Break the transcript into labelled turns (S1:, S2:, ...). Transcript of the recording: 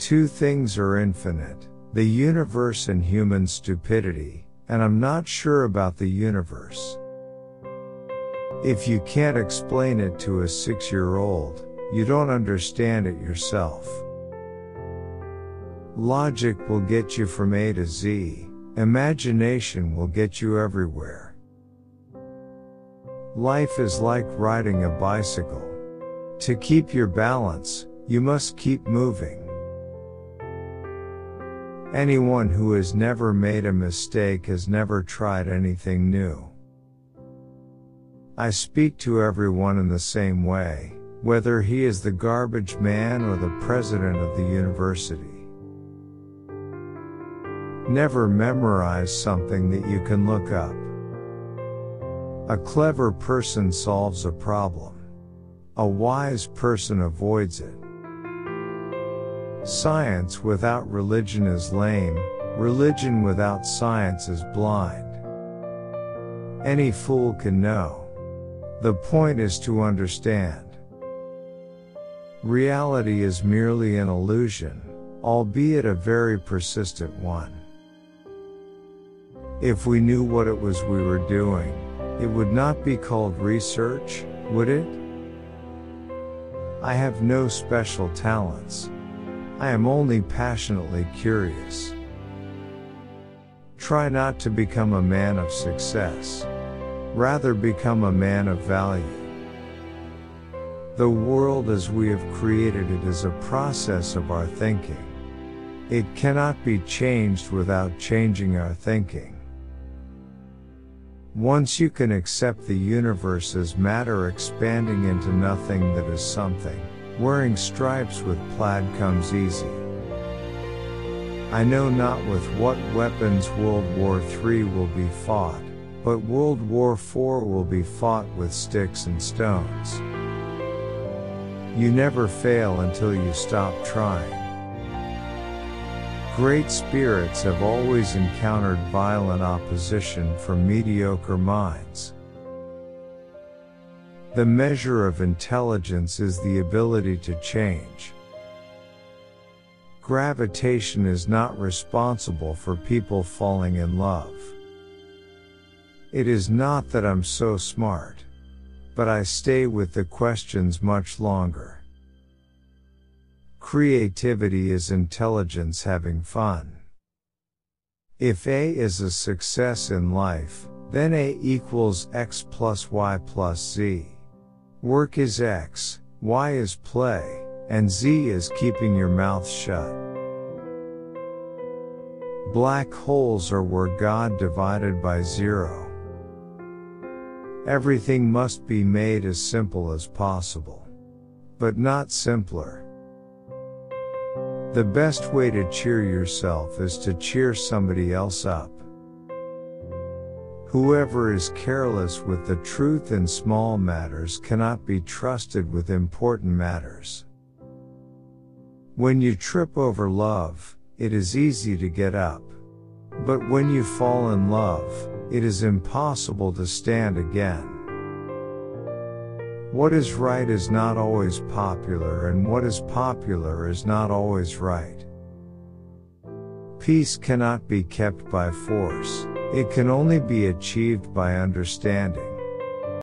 S1: Two things are infinite the universe and human stupidity, and I'm not sure about the universe. If you can't explain it to a six year old, you don't understand it yourself. Logic will get you from A to Z, imagination will get you everywhere. Life is like riding a bicycle. To keep your balance, you must keep moving. Anyone who has never made a mistake has never tried anything new. I speak to everyone in the same way, whether he is the garbage man or the president of the university. Never memorize something that you can look up. A clever person solves a problem. A wise person avoids it. Science without religion is lame, religion without science is blind. Any fool can know. The point is to understand. Reality is merely an illusion, albeit a very persistent one. If we knew what it was we were doing, it would not be called research, would it? I have no special talents. I am only passionately curious. Try not to become a man of success. Rather become a man of value. The world as we have created it is a process of our thinking. It cannot be changed without changing our thinking. Once you can accept the universe as matter expanding into nothing that is something, Wearing stripes with plaid comes easy. I know not with what weapons World War III will be fought, but World War IV will be fought with sticks and stones. You never fail until you stop trying. Great spirits have always encountered violent opposition from mediocre minds. The measure of intelligence is the ability to change. Gravitation is not responsible for people falling in love. It is not that I'm so smart. But I stay with the questions much longer. Creativity is intelligence having fun. If A is a success in life, then A equals X plus Y plus Z. Work is X, Y is play, and Z is keeping your mouth shut. Black holes are where God divided by zero. Everything must be made as simple as possible. But not simpler. The best way to cheer yourself is to cheer somebody else up. Whoever is careless with the truth in small matters cannot be trusted with important matters. When you trip over love, it is easy to get up. But when you fall in love, it is impossible to stand again. What is right is not always popular and what is popular is not always right. Peace cannot be kept by force. It can only be achieved by understanding.